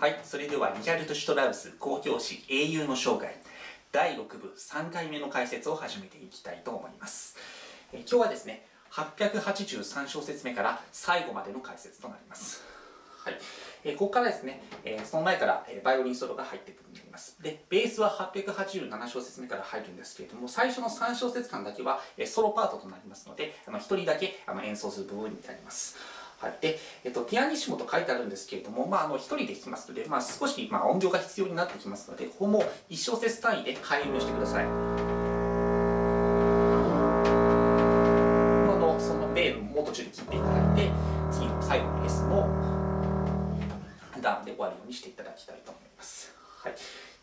はい、それではリヒャルト・シュトラウス公教師英雄の生涯第6部3回目の解説を始めていきたいと思います。え今日はですね、883小節目から最後までの解説となります。はい、えここからですね、えその前から、えバイオリンソロが入ってくるようになります。で、ベースは887小節目から入るんですけれども、最初の3小節間だけは、えソロパートとなりますので、あの1人だけあの演奏する部分になります。はい、で、えっと、ピアニッシモと書いてあるんですけれども、まあ、あの一人で弾きますので、まあ、少し、まあ、音量が必要になってきますので、ここも1小節単位で開運してください。あのその米も途中で切っていただいて、次の最後の S もダウンで終わるようにしていただきたいと思います。はい、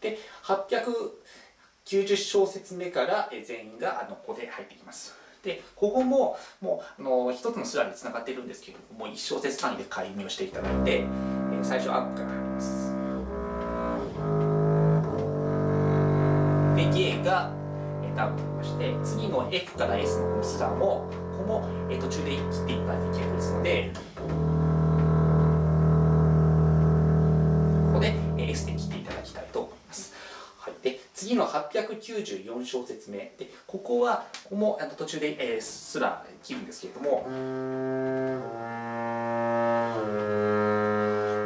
で、890小節目から全員があのここで入ってきます。で、ここももうあの一つのスラーでつながっているんですけれども、もう1小節単位で解明をしていただいて、え最初アップから入ります。で、ゲがえダウンになりまして、次の F から S のこのスラーも、ここもえ途中で切っていただいて結構ですので、次の894小節目。でここはここもあの途中で、えー、スラー切るんですけれども。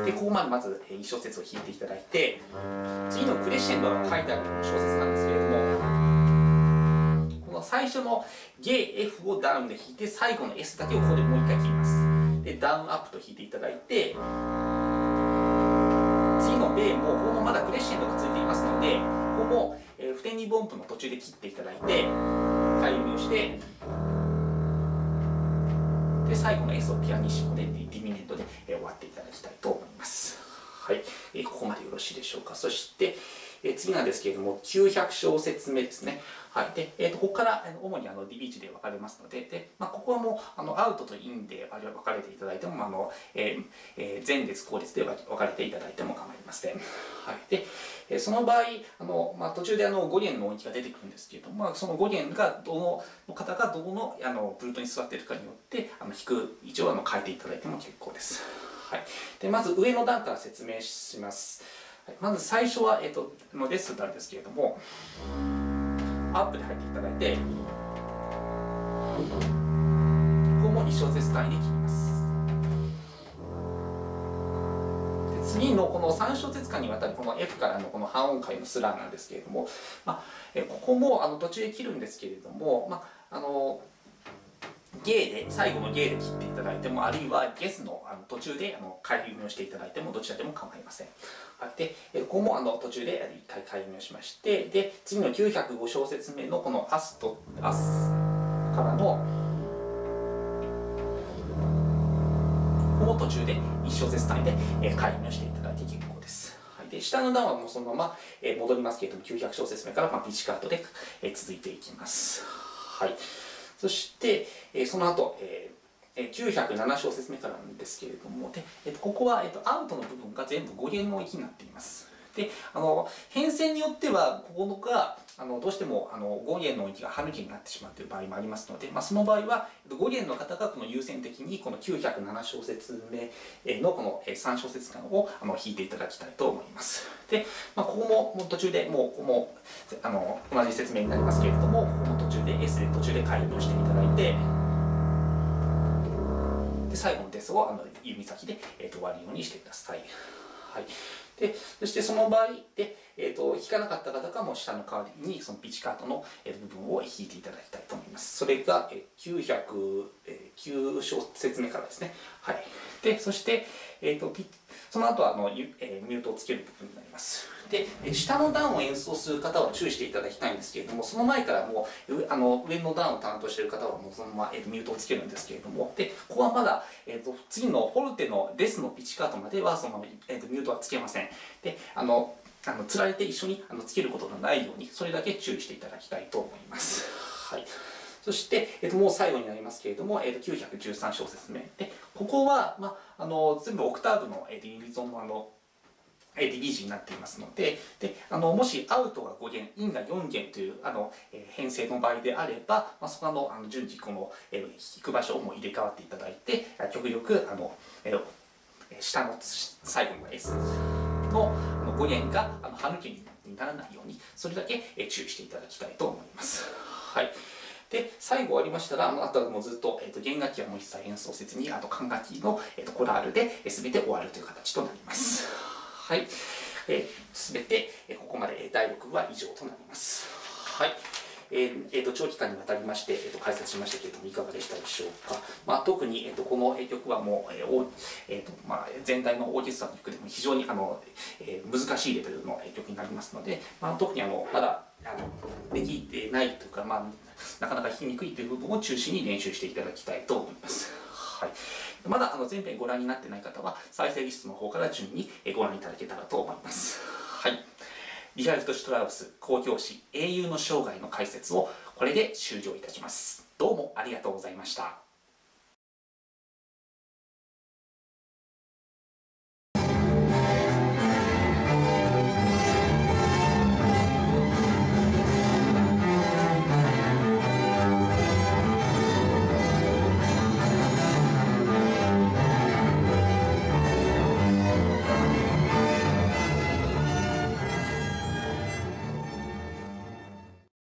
でここまでまず、え1小節を弾いていただいて次のクレッシェンドが書いてある小節なんですけれども。この最初の GF をダウンで弾いて最後の S だけをここでもう一回切ります。でダウンアップと弾いていただいて。の米もここもまだクレッシェンドがついていますのでここも、えー、不点2分音符の途中で切っていただいて開運してで最後の S をピアニッシモでディミネントで、えー終わっていただきたいと思います。はい、えーここまでよろしいでしょうか。そして、えー次なんですけれども900小節目ですね。はい。でえー、とここから主にあの DB 値で分かれますのでで、まあ、ここはもうあのアウトとインで分かれていただいても、あのえーえー前列後列で分かれていただいても構いません、はい、でえその場合あの、まあ、途中であの5弦の音域が出てくるんですけれども、まあ、その5弦がどのの方がどのあのプルートに座っているかによってあの弾く位置をあの変えていただいても結構です、はい、でまず上の段から説明します、まず最初は、えー、とのレッスンなんですけれどもアップで入っていただいてここも1小節単位で切ります。次のこの3小節間にわたるこの F からのこの半音階のスラーなんですけれども、まあ、えここもあの途中で切るんですけれども、まあ、あのゲーで最後のゲーで切っていただいてもあるいはゲスのあの途中であの開運をしていただいてもどちらでも構いません。はい、でここもあの途中で一回開運をしましてで次の905小節目のこの「アスと「アス」からのここも途中で1小節単位で、えー開運をしていただいて結構です。はい、で下の段はもうそのまま、戻りますけれども900小節目から、まあ、ピッチカットで、続いていきます。はい、そして、えーその後、えー907小節目からなんですけれどもで、えーここは、えーとアウトの部分が全部5弦の域になっています。であの変遷によってはここがあのどうしてもあの5弦の域が半弦になってしまうという場合もありますので、まあ、その場合は5弦の方がこの優先的にこの907小節目のこの3小節間をあの弾いていただきたいと思います。で、まあ、ここももう途中でもうここもあの同じ説明になりますけれどもここも途中で S で途中で開業していただいてで最後のデストをあの指先で、えーと終わるようにしてください。はい、でそしてその場合で、えー、と引かなかった方かも下の代わりにそのピッチカートの、え部分を引いていただきたいと思います。それが、えー909小節目からですね。はい、でそして、えー、とその後はあの、えーミュートをつける部分になります。で下の段を演奏する方は注意していただきたいんですけれどもその前からもう上あの上の段を担当している方はもうそのまま、えーミュートをつけるんですけれどもでここはまだ、えー、と次のフォルテのレスのピチカートまではその、えー、とミュートはつけません。であのあのつられて一緒にあのつけることがないようにそれだけ注意していただきたいと思います。はいそして、えっと、もう最後になりますけれども、えっと、913小節目でここは、まあ、あの全部オクターブの、えっと、ユニゾンのあのえー、DBG になっていますのでであのもしアウトが5弦インが4弦というあの、えー編成の場合であれば、まあ、そこのあの順次この、えー弾く場所をもう入れ替わっていただいて極力あの、えー下の最後の S の語源があの歯抜けにならないようにそれだけ注意していただきたいと思います。はいで最後終わりましたらあとはもうずっと,、えーと、弦楽器はもう一切演奏せずにあと管楽器の、えーと、コラールで、えー、全て終わるという形となります。はい、えー、全て、え、ここまで第6部は以上となります。はいえーえーと、長期間にわたりまして、えーと、解説しましたけれどもいかがでしたでしょうか、まあ、特に、えーと、この曲はもう、えーえーとまあ、全体のオーケストラの曲でも非常にあの、えー、難しいレベルの曲になりますので、まあ、特にあのまだあのできてないというか、まあ、なかなか弾きにくいという部分を中心に練習していただきたいと思います。はい、まだあの前編ご覧になってない方は再生リストの方から順にご覧いただけたらと思います。はい、リハルト・シュトラウス公教師英雄の生涯の解説をこれで終了いたします。どうもありがとうございました。